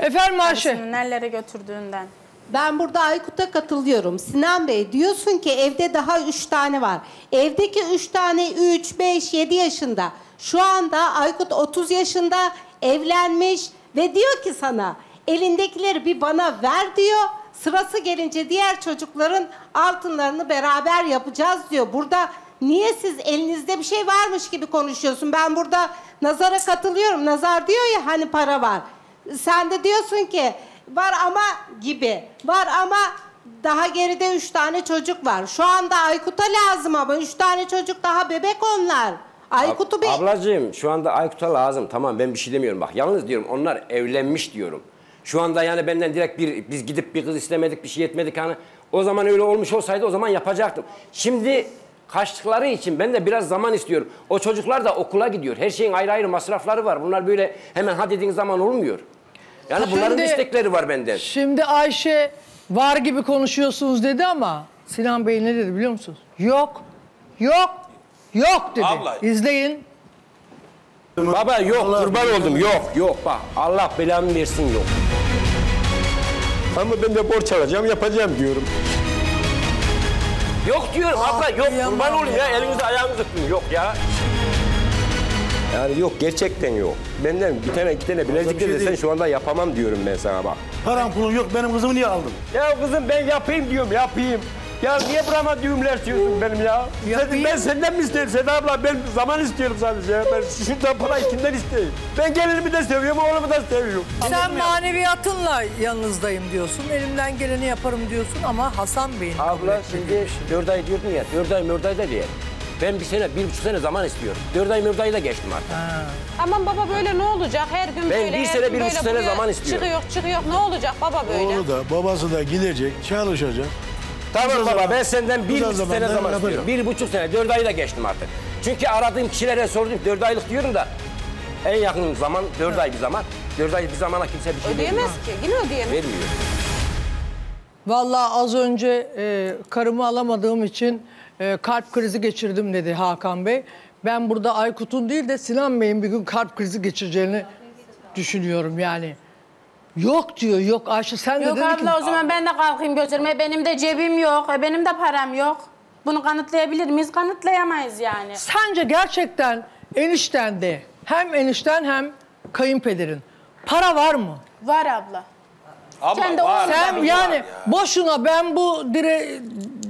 Efendim Ayşe. Karısını Nerelere götürdüğünden. Ben burada Aykut'a katılıyorum. Sinan Bey diyorsun ki evde daha üç tane var. Evdeki üç tane 3, 5, 7 yaşında. Şu anda Aykut 30 yaşında evlenmiş ve diyor ki sana elindekileri bir bana ver diyor. Sırası gelince diğer çocukların altınlarını beraber yapacağız diyor. Burada niye siz elinizde bir şey varmış gibi konuşuyorsun? Ben burada Nazar'a katılıyorum. Nazar diyor ya hani para var. Sen de diyorsun ki var ama gibi. Var ama daha geride üç tane çocuk var. Şu anda Aykut'a lazım ama üç tane çocuk daha bebek onlar. Aykut'u bir... Ablacığım şu anda Aykut'a lazım. Tamam ben bir şey demiyorum bak. Yalnız diyorum onlar evlenmiş diyorum. Şu anda yani benden direkt bir biz gidip bir kız istemedik bir şey etmedik hani. O zaman öyle olmuş olsaydı o zaman yapacaktım. Şimdi kaçtıkları için ben de biraz zaman istiyorum. O çocuklar da okula gidiyor. Her şeyin ayrı ayrı masrafları var. Bunlar böyle hemen ha dediğin zaman olmuyor. Yani bunların Şimdi- istekleri var benden. Şimdi Ayşe var gibi konuşuyorsunuz dedi ama Sinan Bey ne dedi biliyor musunuz? Yok. Yok. Yok dedi. Abla. İzleyin. Baba yok kurban oldum yok yok bak Allah belamı versin yok. Ama ben de borç alacağım, yapacağım diyorum. Yok diyorum abla yok kurban olayım ya ya. elinizi ayağınızı tutun yok ya. Yani yok, gerçekten yok. Benden bir tane iki tane bilezik şey de sen değil. şu anda yapamam diyorum ben sana bak. Param pulun yok benim kızımı niye aldın? Ya kızım ben yapayım diyorum, yapayım. Ya niye burama düğümler çiziyorsun benim ya? Sen, ben senden mi isterim Seda abla? Ben zaman istiyorum sadece. Ben şuradan parayı kimden isteyeyim? Ben gelinimi de seviyorum, oğlumu da seviyorum. Sen maneviyatınla yanınızdayım diyorsun. Elimden geleni yaparım diyorsun ama Hasan Bey'in Abla şimdi şey. dört ay diyordun ya dört ay dört ay da diye. Ben bir sene bir buçuk sene zaman istiyorum. Dört ay dört ay da geçtim artık. Aman baba böyle ne olacak? Her gün Ben böyle bir sene, bir buçuk sene buraya zaman istiyorum. Çıkıyor çıkıyor ne olacak baba böyle? Oğlu da babası da gidecek, çalışacak. Tamam baba zaman- ben senden bir buçuk zamanda sene zaman yapacağım. istiyorum. Bir buçuk sene dört ayı da geçtim artık. Çünkü aradığım kişilere sordum dört aylık diyorum da en yakın zaman dört ay bir zaman. Dört ay bir zamana kimse bir şey vermiyor. Ödeyemez ki. Yine ödeyemez. Vermiyor. Vallahi az önce e, karımı alamadığım için e, kalp krizi geçirdim dedi Hakan Bey. Ben burada Aykut'un değil de Sinan Bey'in bir gün kalp krizi geçireceğini düşünüyorum yani. Yok diyor yok Ayşe sen de Yok dedin ki abla o zaman ben de kalkayım götürmeye. Benim de cebim yok. e, Benim de param yok. Bunu kanıtlayabilir miyiz? Kanıtlayamayız yani. sence gerçekten eniştende hem enişten hem kayınpederin para var mı? Var abla. Abla Kendi var. oğlum- Sen yani var ya. boşuna ben bu dire,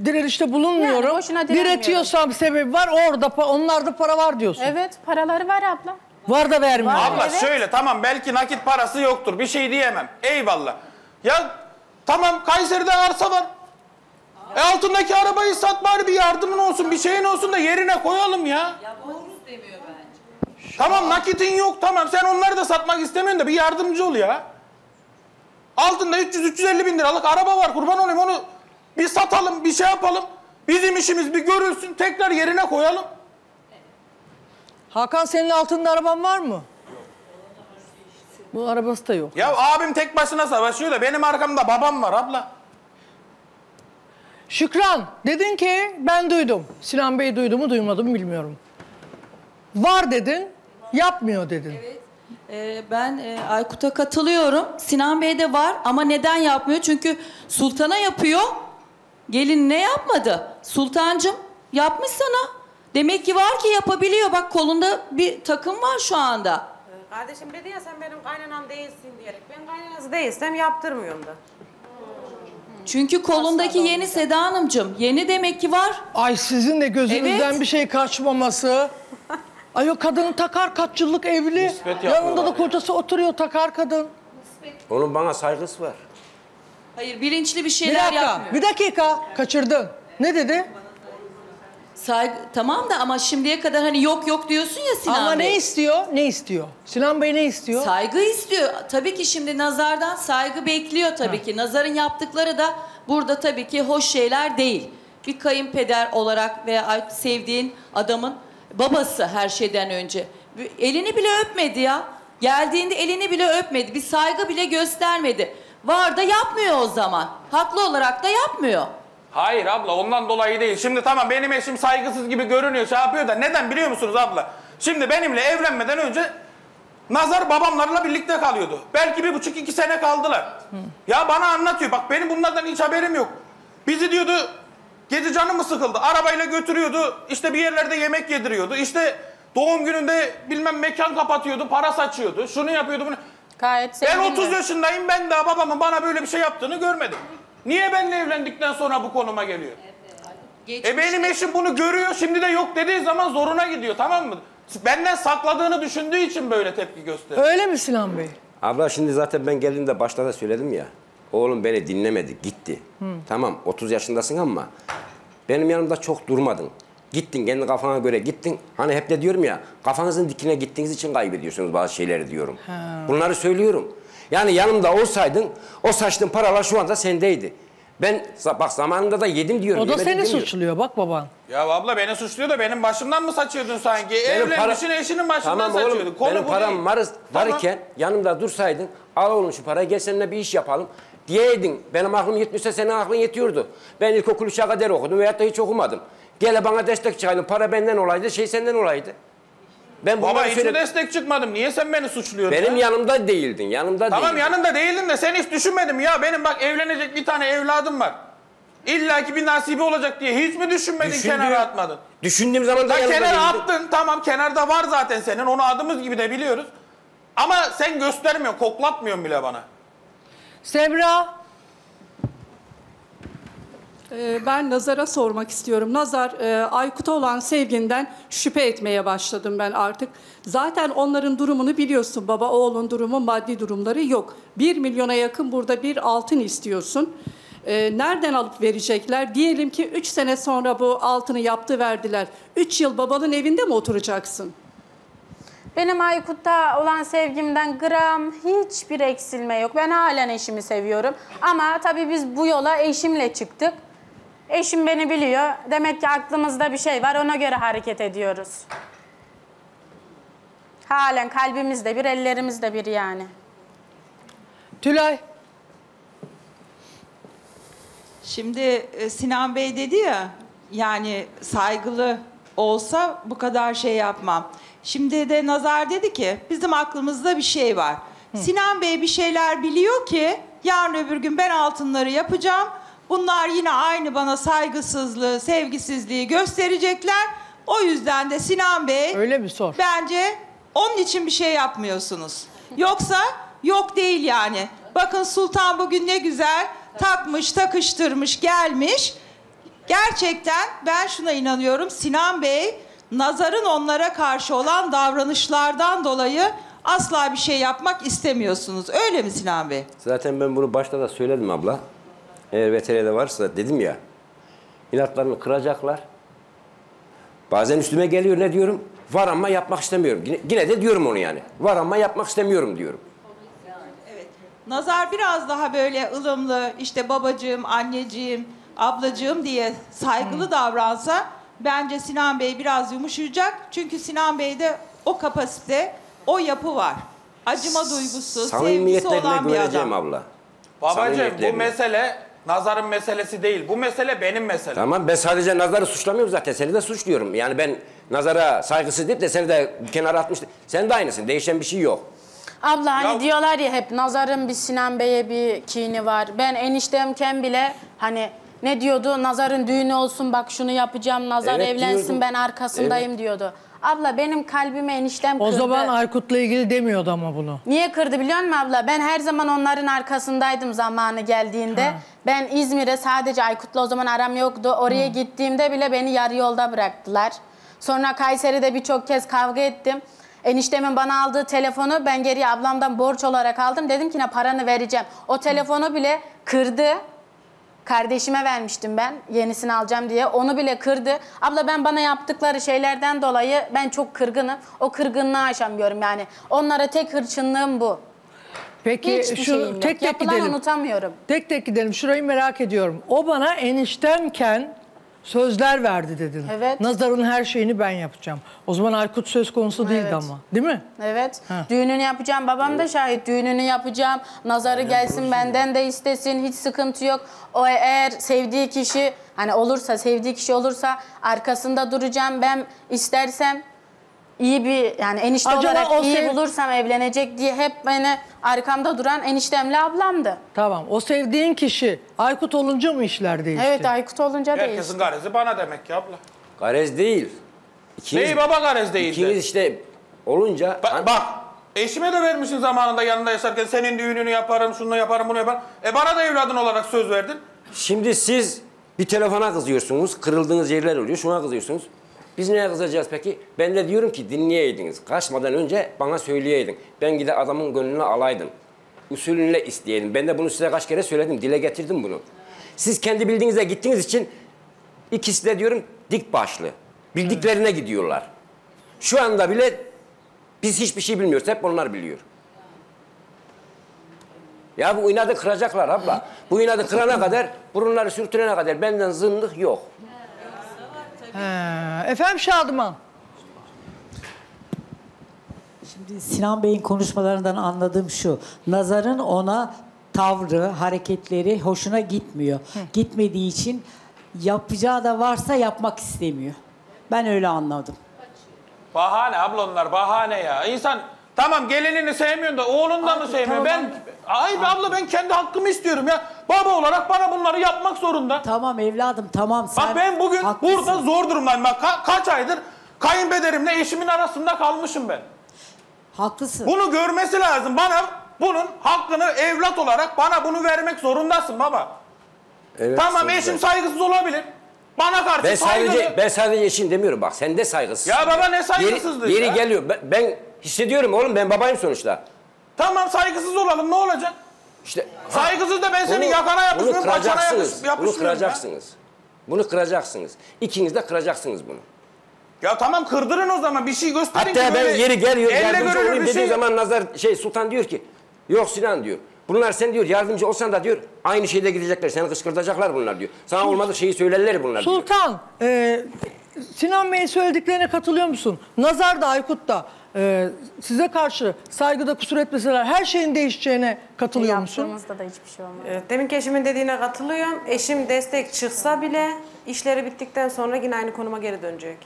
direnişte bulunmuyorum. Yani boşuna direnmiyorum. Diretiyorsam sebebi var orada pa- onlarda para var diyorsun. Evet paraları var abla. Var da vermiyor. Var. Abla Evet. şöyle tamam belki nakit parası yoktur bir şey diyemem. Eyvallah. Ya tamam Kayseri'de arsa var. E altındaki arabayı sat bari bir yardımın olsun bir şeyin olsun da yerine koyalım ya. Ya bence. Tamam nakitin yok tamam sen onları da satmak istemiyorsun da bir yardımcı ol ya. Altında 300-350 bin liralık araba var kurban olayım onu bir satalım bir şey yapalım. Bizim işimiz bir görülsün tekrar yerine koyalım. Hakan senin altında araban var mı? Bu arabası da yok. Ya abim tek başına savaşıyor da benim arkamda babam var abla. Şükran dedin ki ben duydum. Sinan Bey duydu mu duymadı mı bilmiyorum. Var dedin yapmıyor dedin. Ee, ben e, Aykut'a katılıyorum. Sinan Bey de var ama neden yapmıyor? Çünkü Sultan'a yapıyor. Gelin ne yapmadı? Sultancım yapmış sana. Demek ki var ki yapabiliyor. Bak kolunda bir takım var şu anda. Kardeşim dedi ya sen benim kaynanam değilsin diyerek. Ben kaynanası değilsem yaptırmıyorum da. Çünkü kolundaki yeni Seda Hanımcığım. Yeni demek ki var. Ay sizin de gözünüzden Evet. bir şey kaçmaması. Ay o kadın takar kaç yıllık evli. Nispet Yanında da yapıyorlar ya. kocası oturuyor takar kadın. Onun bana saygısı var. Hayır bilinçli bir Bir şeyler dakika, yapmıyor. bir dakika kaçırdın. Ne dedi? Saygı, tamam da ama şimdiye kadar hani yok yok diyorsun ya Sinan Ama Bey. ne istiyor? Ne istiyor? Sinan Bey ne istiyor? Saygı istiyor. Tabii ki şimdi nazardan saygı bekliyor tabii ki. Nazarın yaptıkları da burada tabii ki hoş şeyler değil. Bir kayınpeder olarak veya sevdiğin adamın babası her şeyden önce. Bir- Elini bile öpmedi ya. Geldiğinde elini bile öpmedi. Bir saygı bile göstermedi. Var da yapmıyor o zaman. Haklı olarak da yapmıyor. Hayır abla ondan dolayı değil. Şimdi tamam benim eşim saygısız gibi görünüyor şey yapıyor da neden biliyor musunuz abla? Şimdi benimle evlenmeden önce Nazar babamlarla birlikte kalıyordu. Belki bir buçuk iki sene kaldılar. Ya bana anlatıyor. Bak benim bunlardan hiç haberim yok. Bizi diyordu gece canı mı sıkıldı? Arabayla götürüyordu. İşte bir yerlerde yemek yediriyordu. İşte doğum gününde bilmem mekan kapatıyordu. Para saçıyordu. Şunu yapıyordu bunu. Gayet Ben sevgili. 30 yaşındayım. Ben daha babamın bana böyle bir şey yaptığını görmedim. Niye benimle evlendikten sonra bu konuma geliyor? E benim eşim bunu görüyor. Şimdi de yok dediği zaman zoruna gidiyor. Tamam mı? Benden sakladığını düşündüğü için böyle tepki gösteriyor. Öyle mi Sinan Bey? Abla şimdi zaten ben geldiğimde başta da söyledim ya. Oğlum beni dinlemedi, gitti. Tamam 30 yaşındasın ama benim yanımda çok durmadın. Gittin kendi kafana göre gittin. Hani hep de diyorum ya kafanızın dikine gittiğiniz için kaybediyorsunuz bazı şeyleri diyorum. Bunları söylüyorum. Yani yanımda olsaydın o saçtığın paralar şu anda sendeydi. Ben bak zamanında da yedim diyorum. O da seni demiyorum. suçluyor bak baban. Ya abla beni suçluyor da benim başımdan mı saçıyordun sanki? Benim Evlenmişsin para- eşinin başından tamam saçıyordun. Oğlum, Konu benim bu param değil. var, Tamam. varken yanımda dursaydın al oğlum şu parayı gel seninle bir iş yapalım diyeydin. Benim aklım yetmişse senin aklın yetiyordu. Ben ilkokul üçe kadar okudum veyahut da hiç okumadım. Gele bana destek çıkaydın. Para benden olaydı, şey senden olaydı. Ben Baba hiç söyle- destek çıkmadım. Niye sen beni suçluyorsun? Benim ya? yanımda değildin, yanımda Tamam değildin. yanında değildin de sen hiç düşünmedim ya. Benim bak evlenecek bir tane evladım var. İlla ki bir nasibi olacak diye hiç mi düşünmedin Düşündüğüm- kenara atmadın? Düşündüğüm zaman da Ha yanımda kenara değildin. attın tamam kenarda var zaten senin onu adımız gibi de biliyoruz. Ama sen göstermiyorsun koklatmıyorsun bile bana. Semra. Ee, Ben Nazar'a sormak istiyorum. Nazar, e, Aykut'a olan sevginden şüphe etmeye başladım ben artık. Zaten onların durumunu biliyorsun. Baba oğlun durumu, maddi durumları yok. Bir milyona yakın burada bir altın istiyorsun. Ee, nereden alıp verecekler? Diyelim ki üç sene sonra bu altını yaptı verdiler. Üç yıl babanın evinde mi oturacaksın? Benim Aykut'ta olan sevgimden gram hiçbir eksilme yok. Ben halen eşimi seviyorum. Ama tabii biz bu yola eşimle çıktık. Eşim beni biliyor. Demek ki aklımızda bir şey var. Ona göre hareket ediyoruz. Halen kalbimizde bir, ellerimizde bir yani. Tülay. Şimdi e, Sinan Bey dedi ya yani saygılı olsa bu kadar şey yapmam. Şimdi de Nazar dedi ki bizim aklımızda bir şey var. Sinan Bey bir şeyler biliyor ki yarın öbür gün ben altınları yapacağım. Bunlar yine aynı bana saygısızlığı, sevgisizliği gösterecekler. O yüzden de Sinan Bey Öyle mi sor? Bence onun için bir şey yapmıyorsunuz. Yoksa yok değil yani. Bakın Sultan bugün ne güzel takmış, takıştırmış, gelmiş. Gerçekten ben şuna inanıyorum. Sinan Bey Nazar'ın onlara karşı olan davranışlardan dolayı asla bir şey yapmak istemiyorsunuz. Öyle mi Sinan Bey? Zaten ben bunu başta da söyledim abla. Eğer VTR'de varsa dedim ya. inatlarını kıracaklar. Bazen üstüme geliyor ne diyorum? Var ama yapmak istemiyorum. Yine, yine de diyorum onu yani. Var ama yapmak istemiyorum diyorum. Nazar biraz daha böyle ılımlı, işte babacığım, anneciğim, ablacığım diye saygılı davransa bence Sinan Bey biraz yumuşayacak. Çünkü Sinan Bey'de o kapasite, o yapı var. Acıma duygusu, sevgisi olan bir adam. abla. Babacığım bu mesele Nazar'ın meselesi değil. Bu mesele benim meselem. Tamam ben sadece Nazar'ı suçlamıyorum zaten. Seni de suçluyorum. Yani ben Nazar'a saygısız deyip de seni de kenara atmıştım. Sen de aynısın. Değişen bir şey yok. Abla hani Ya- diyorlar ya hep Nazar'ın bir Sinan Bey'e bir kini var. Ben eniştemken bile hani ne diyordu? Nazar'ın düğünü olsun bak şunu yapacağım. Nazar Evet evlensin diyordu. ben arkasındayım diyordu. Abla benim kalbime eniştem O kırdı. zaman Aykut'la ilgili demiyordu ama bunu. Niye kırdı biliyor musun abla? Ben her zaman onların arkasındaydım zamanı geldiğinde. Ben İzmir'e sadece Aykut'la o zaman aram yoktu. Oraya gittiğimde bile beni yarı yolda bıraktılar. Sonra Kayseri'de birçok kez kavga ettim. Eniştemin bana aldığı telefonu ben geriye ablamdan borç olarak aldım. Dedim ki ne paranı vereceğim. O telefonu bile kırdı. Kardeşime vermiştim ben yenisini alacağım diye. Onu bile kırdı. Abla ben bana yaptıkları şeylerden dolayı ben çok kırgınım. O kırgınlığı aşamıyorum yani. Onlara tek hırçınlığım bu. Peki Hiçbir şu şeyim yok. tek tek Yapılan gidelim. unutamıyorum. Tek tek gidelim. Şurayı merak ediyorum. O bana eniştemken sözler verdi dedin. Evet. Nazar'ın her şeyini ben yapacağım. O zaman Aykut söz konusu değildi Evet. ama. Değil mi? Evet. Ha. Düğününü yapacağım. Babam da şahit. Düğününü yapacağım. Nazarı gelsin benden de istesin. Hiç sıkıntı yok. O eğer sevdiği kişi hani olursa sevdiği kişi olursa arkasında duracağım. Ben istersem iyi bir yani enişte Acaba olarak o iyi sev- bulursam evlenecek diye hep beni arkamda duran eniştemle ablamdı. Tamam. O sevdiğin kişi Aykut olunca mı işler değişti? Evet Aykut olunca Herkesin değişti. garezi bana demek ki abla. Garez değil. İkiniz, Neyi baba garez değildi? ikiniz işte olunca... Ba- bak eşime de vermişsin zamanında yanında yaşarken senin düğününü yaparım, şunu yaparım, bunu yaparım. E bana da evladın olarak söz verdin. Şimdi siz bir telefona kızıyorsunuz, kırıldığınız yerler oluyor, şuna kızıyorsunuz. Biz neye kızacağız peki? Ben de diyorum ki dinleyeydiniz. Kaçmadan önce bana söyleyeydin. Ben gide adamın gönlünü alaydım. Usulünle isteyelim. Ben de bunu size kaç kere söyledim, dile getirdim bunu. Siz kendi bildiğinize gittiğiniz için ikisi de diyorum dik başlı. Bildiklerine gidiyorlar. Şu anda bile biz hiçbir şey bilmiyoruz. Hep onlar biliyor. Ya bu inadı kıracaklar abla. Bu inadı kırana kadar, burunları sürtülene kadar benden zındık yok. He. Efendim Şadıman. Şimdi Sinan Bey'in konuşmalarından anladığım şu. Nazar'ın ona tavrı, hareketleri hoşuna gitmiyor. Gitmediği için yapacağı da varsa yapmak istemiyor. Ben öyle anladım. Bahane abla onlar bahane ya. İnsan tamam gelinini sevmiyorsun da oğlunu da mı sevmiyor? tamam. Ben ay be abla ben kendi hakkımı istiyorum ya. Baba olarak bana bunları yapmak zorunda. Tamam evladım tamam sen Bak ben bugün haklısın. burada zor durumdayım. Bak ka- kaç aydır kayınpederimle eşimin arasında kalmışım ben. Haklısın. Bunu görmesi lazım. Bana bunun hakkını evlat olarak bana bunu vermek zorundasın baba. Evet, tamam sen- eşim saygısız olabilir. Bana karşı Ben saygılı. sadece ben sadece eşim demiyorum bak sen de saygısızsın. Ya baba ne saygısızlığı Yeri, yeri ya? geliyor. Ben, ben hissediyorum oğlum ben babayım sonuçta. Tamam saygısız olalım ne olacak? İşte Saygısız da ben senin bunu- yakana yapışmıyorum, bunu paçana Bunu yapışmıyorum ya. kıracaksınız. Bunu kıracaksınız. İkiniz de kıracaksınız bunu. Ya tamam kırdırın o zaman bir şey gösterin Hatta ki ben yeri geliyor yardımcı olayım bir dediğim şey- zaman Nazar şey Sultan diyor ki yok Sinan diyor. Bunlar sen diyor yardımcı olsan da diyor aynı şeyde gidecekler. Seni kışkırtacaklar bunlar diyor. Sana olmadık şeyi söylerler bunlar diyor. Sultan, e, Sinan Bey'in söylediklerine katılıyor musun? Nazar da Aykut da e, size karşı saygıda kusur etmeseler her şeyin değişeceğine katılıyor musun? Yaptığımızda da hiçbir şey olmadı. Evet, deminki eşimin dediğine katılıyorum. Eşim destek çıksa bile işleri bittikten sonra yine aynı konuma geri dönecek.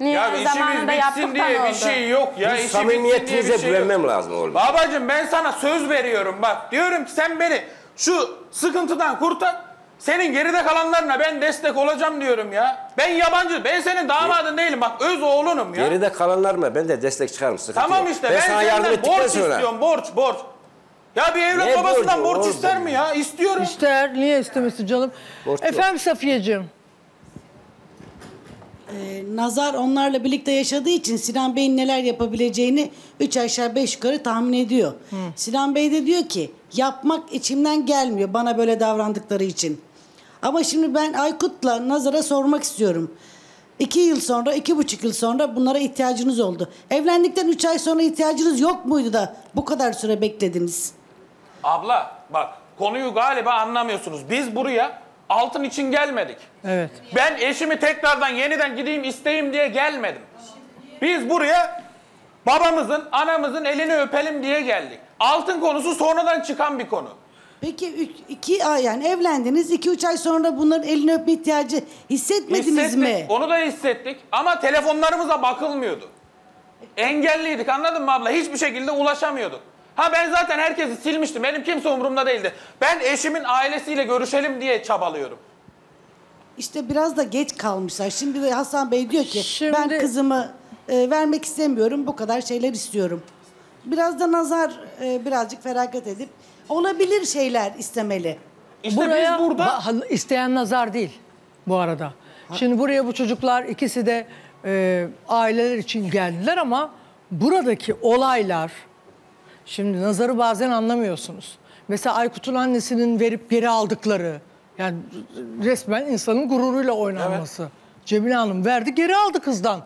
Niye? Ya işimiz bitsin yaptık diye bir oldu. şey yok ya. Bitsin samimiyetinize bir şey güvenmem lazım oğlum. Babacım ben sana söz veriyorum bak. Diyorum ki sen beni şu sıkıntıdan kurtar. Senin geride kalanlarına ben destek olacağım diyorum ya. Ben yabancı, ben senin damadın değilim bak öz oğlunum ya. Geride kalanlarıma ben de destek çıkarım. Sıkıntı Tamam yok. işte ben, ben, sana yardım senden borç sonra. istiyorum borç borç. Ya bir evlat Ne babasından borcu borç ister mi ya? İstiyorum. İster, niye istemesin canım? Borç yok. Efendim Safiyeciğim. Ee, Nazar onlarla birlikte yaşadığı için Sinan Bey'in neler yapabileceğini 3 aşağı 5 yukarı tahmin ediyor. Sinan Bey de diyor ki yapmak içimden gelmiyor bana böyle davrandıkları için. Ama şimdi ben Aykut'la Nazar'a sormak istiyorum. İki yıl sonra, iki buçuk yıl sonra bunlara ihtiyacınız oldu. Evlendikten üç ay sonra ihtiyacınız yok muydu da bu kadar süre beklediniz? Abla bak konuyu galiba anlamıyorsunuz. Biz buraya altın için gelmedik. Evet. Ben eşimi tekrardan yeniden gideyim isteyeyim diye gelmedim. Biz buraya babamızın, anamızın elini öpelim diye geldik. Altın konusu sonradan çıkan bir konu. Peki üç, iki ay yani evlendiniz. iki üç ay sonra bunların elini öpme ihtiyacı hissetmediniz Hissettik, mi? Onu da hissettik ama telefonlarımıza bakılmıyordu. Engelliydik anladın mı abla? Hiçbir şekilde ulaşamıyorduk. Ha ben zaten herkesi silmiştim. Benim kimse umurumda değildi. Ben eşimin ailesiyle görüşelim diye çabalıyorum. İşte biraz da geç kalmışlar. Şimdi de Hasan Bey diyor ki Şimdi- ben kızımı e, vermek istemiyorum. Bu kadar şeyler istiyorum. Biraz da nazar e, birazcık feragat edip olabilir şeyler istemeli. İşte buraya biz burada... ba- isteyen nazar değil bu arada. Şimdi buraya bu çocuklar ikisi de e, aileler için geldiler ama buradaki olaylar şimdi nazarı bazen anlamıyorsunuz. Mesela Aykut'un annesinin verip geri aldıkları yani resmen insanın gururuyla oynanması. Cemile Hanım verdi geri aldı kızdan.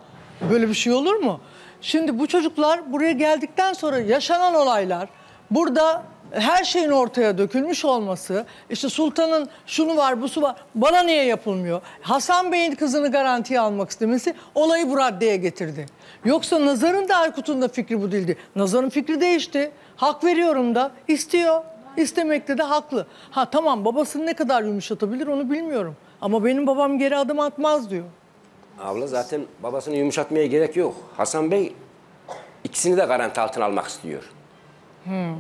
Böyle bir şey olur mu? Şimdi bu çocuklar buraya geldikten sonra yaşanan olaylar burada her şeyin ortaya dökülmüş olması, işte sultanın şunu var, busu var, bana niye yapılmıyor? Hasan Bey'in kızını garantiye almak istemesi olayı bu raddeye getirdi. Yoksa Nazar'ın da Aykut'un da fikri bu değildi. Nazar'ın fikri değişti. Hak veriyorum da istiyor. İstemekte de haklı. Ha tamam babasını ne kadar yumuşatabilir onu bilmiyorum. Ama benim babam geri adım atmaz diyor. Abla zaten babasını yumuşatmaya gerek yok. Hasan Bey ikisini de garanti altına almak istiyor.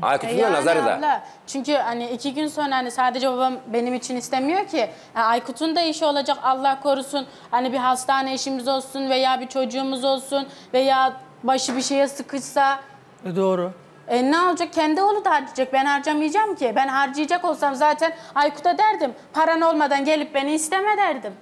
Aykut'un E da yani nazarı da. abla, çünkü hani iki gün sonra hani sadece babam benim için istemiyor ki. Yani Aykut'un da işi olacak Allah korusun. Hani bir hastane işimiz olsun veya bir çocuğumuz olsun veya başı bir şeye sıkışsa. E, doğru. E ne olacak? Kendi oğlu da harcayacak. Ben harcamayacağım ki. Ben harcayacak olsam zaten Aykut'a derdim. Paran olmadan gelip beni isteme derdim.